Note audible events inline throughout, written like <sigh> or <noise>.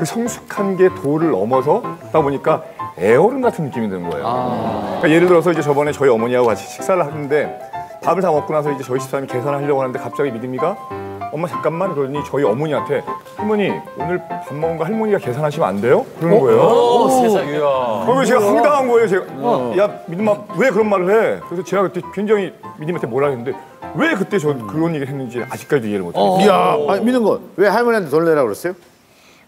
그 성숙한 게 도를 넘어서 다 보니까 애어른 같은 느낌이 드는 거예요. 그러니까 예를 들어서 이제 저번에 저희 어머니하고 같이 식사를 하는데 밥을 다 먹고 나서 이제 저희 집사람이 계산을 하려고 하는데 갑자기 믿음이가 엄마 잠깐만 그러더니 저희 어머니한테 할머니 오늘 밥 먹은 거 할머니가 계산하시면 안 돼요? 그러는 거예요. 그러면 제가 황당한 거예요. 제가 야 믿음아 왜 그런 말을 해? 그래서 제가 그때 굉장히 믿음한테 뭐라 했는데 왜 그때 저 그런 얘기를 했는지 아직까지도 이해를 못해요. 이야, 아니, 믿는 거. 왜 할머니한테 돈 내라 그랬어요?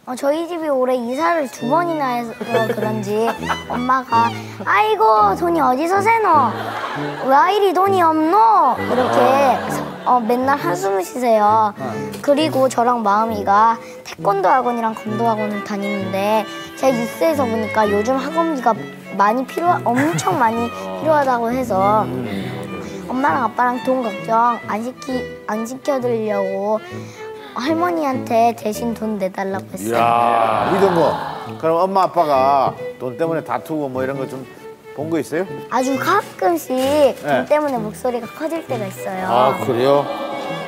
어, 저희 집이 올해 이사를 두 번이나 해서 그런지 엄마가 아이고 돈이 어디서 새노? 왜 이리 돈이 없노? 이렇게 어, 맨날 한숨을 쉬세요. 그리고 저랑 마음이가 태권도 학원이랑 검도 학원을 다니는데 제가 뉴스에서 보니까 요즘 학원비가 많이 필요 엄청 많이 필요하다고 해서 엄마랑 아빠랑 돈 걱정 안 시키 안 시켜드리려고 할머니한테 대신 돈 내달라고 했어요. 이야, 믿은 거. 그럼 엄마 아빠가 돈 때문에 다투고 뭐 이런 거 좀 본 거 있어요? 아주 가끔씩 돈 때문에 목소리가 커질 때가 있어요. 아, 그래요?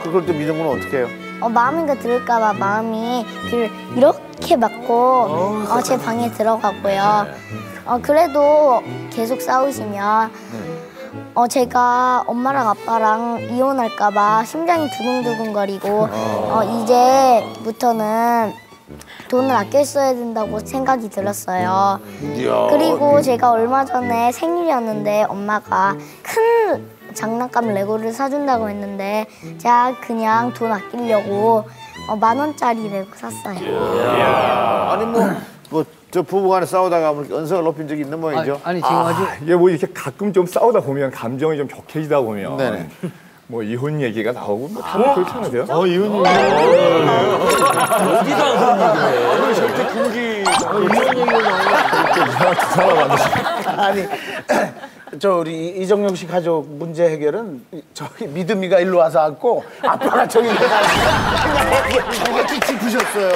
그럴 때 믿은 거는 어떻게 해요? 어, 마음이가 들을까 봐 마음이 귀를 이렇게 막고 어, 제 방에 들어가고요. 어, 그래도 계속 싸우시면 어, 제가 엄마랑 아빠랑 이혼할까봐 심장이 두근두근거리고 어, 이제부터는 돈을 아껴 써야 된다고 생각이 들었어요. 그리고 제가 얼마 전에 생일이었는데 엄마가 큰 장난감 레고를 사준다고 했는데 제가 그냥 돈 아끼려고 어, 만 원짜리 레고 샀어요. 아니, 뭐, 뭐, 저 부부간에 싸우다가 뭐 언성을 높인 적이 있는 모양이죠? 아니 지금 아주 이게 뭐 이렇게 가끔 좀 싸우다 보면 감정이 좀 격해지다 보면 네네. 뭐 이혼 얘기가 나오고 뭐 다들 그렇지 않으세요? 어, 이혼이. 아니 <clears throat> 저 우리 이정용 씨 가족 문제 해결은 저기 믿음이가 일로 와서 왔고 아빠가 저기 <laughs> 정말 찝찝으셨어요.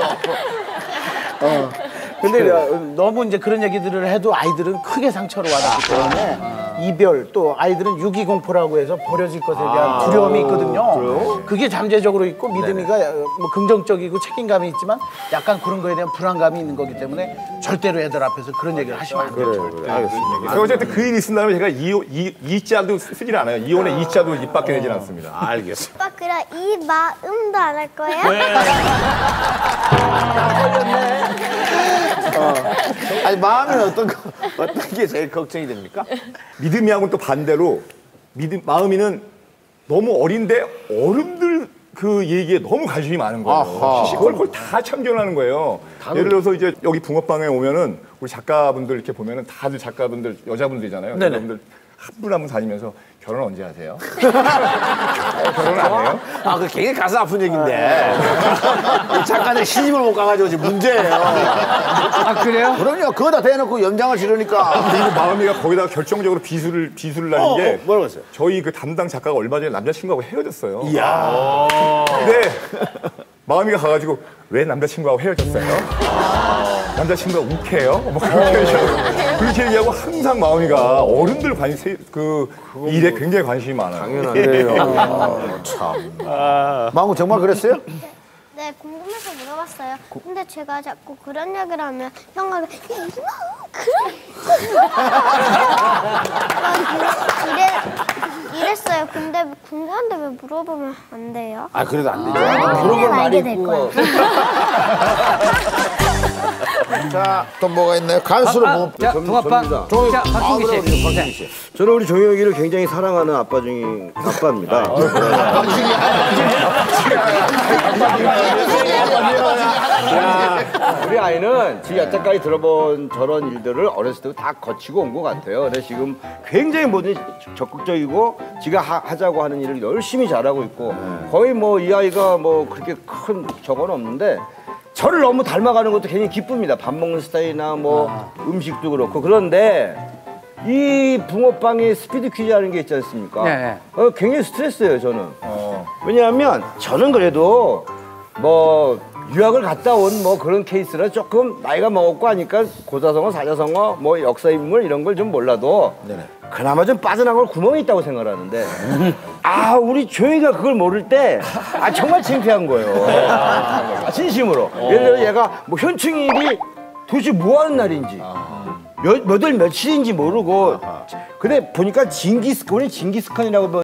어. 근데 어, 너무 이제 그런 얘기들을 해도 아이들은 크게 상처를 와닿기 때문에 이별 또 아이들은 유기공포라고 해서 버려질 것에 대한 두려움이 있거든요. 그게 잠재적으로 있고 믿음이가 뭐 긍정적이고 책임감이 있지만 약간 그런 거에 대한 불안감이 있는 거기 때문에 절대로 애들 앞에서 그런 얘기를 하시면 안 돼요. 절대. 그 어쨌든 그 일이 있은 다음에 제가 이, 이, 이 자도 쓰질 않아요. 이혼의 이 자도 입 밖에 내질 않습니다. 알겠어. 오빠 그럼 이 마음도 안 할 거야? 아니, 마음이 어떤 거, 어떤 게 제일 걱정이 됩니까? 믿음이하고는 또 반대로 믿음 마음이는 너무 어린데 어른들 그 얘기에 너무 관심이 많은 거예요. 아하. 시시콜콜 다 참견하는 거예요. 예를 들어서 이제 여기 붕어빵에 오면은 우리 작가분들 이렇게 보면은 다들 작가분들 여자분들이잖아요. 여자분들 한분 한 분 다니면서 결혼 언제 하세요? 어, <laughs> 결혼 안 해요? 아, 그 굉장히 가슴 아픈 얘기인데. <laughs> 이 작가들 시집을 못 가가지고 지금 문제예요. 아 그래요? 그럼요. 그거 다 대놓고 연장을 지르니까. 그리고 마음이가 거기다가 결정적으로 비수를 비수를 어, 나는 어, 게 뭐라고 했어요? 저희 그 담당 작가가 얼마 전에 남자친구하고 헤어졌어요. 이야. 근데 마음이가 가가지고 왜 남자친구하고 헤어졌어요? 남자친구가 욱해요? 뭐 그렇게 얘기하고 그렇게 얘기하고 항상 마음이가 어른들 관심 그 일에 굉장히 관심이 많아요. 그래요. 참. 망우 정말 그랬어요? 네, 궁금 해서 물어봤어요. 근데 제가 자꾸 그런 얘기를 하면 형아 이 그런 이래 이랬어요. 근데 궁금한데 왜 물어보면 안 돼요? 아, 그래도 안 되죠. 그런 걸 알게 될 거야. 자, 또 뭐가 있나요? 간수로 뭐. 자 붕어빵. 자 박준기 씨. 네. 저는 우리 종혁이를 굉장히 사랑하는 아빠 중에 아빠입니다. 우리 아이는 지금 여태까지 들어본 저런 일들을 어렸을 때다 거치고 온 것 같아요. 근데 지금 굉장히 뭐든 적극적이고 지가 하, 자고 하는 일을 열심히 잘하고 있고 거의 뭐 이 아이가 뭐 그렇게 큰 적은 없는데 저를 너무 닮아가는 것도 굉장히 기쁩니다. 밥 먹는 스타일이나 뭐 음식도 그렇고 그런데 이 붕어빵의 스피드 퀴즈 하는 게 있지 않습니까? 네, 네. 어, 굉장히 스트레스예요 저는. 왜냐하면 저는 그래도 뭐 유학을 갔다 온 뭐 그런 케이스라 조금 나이가 먹었고 하니까 고사성어, 사자성어, 뭐 역사 인물 이런 걸 좀 몰라도 그나마 좀 빠져나갈 구멍이 있다고 생각을 하는데 아 우리 조이가 그걸 모를 때 아 정말 창피한 거예요. 아, 진심으로. 예를 들어 얘가 뭐 현충일이 도대체 뭐 하는 날인지 몇, 몇월 며칠인지 모르고 근데 보니까 징기스칸이 징기스칸이라고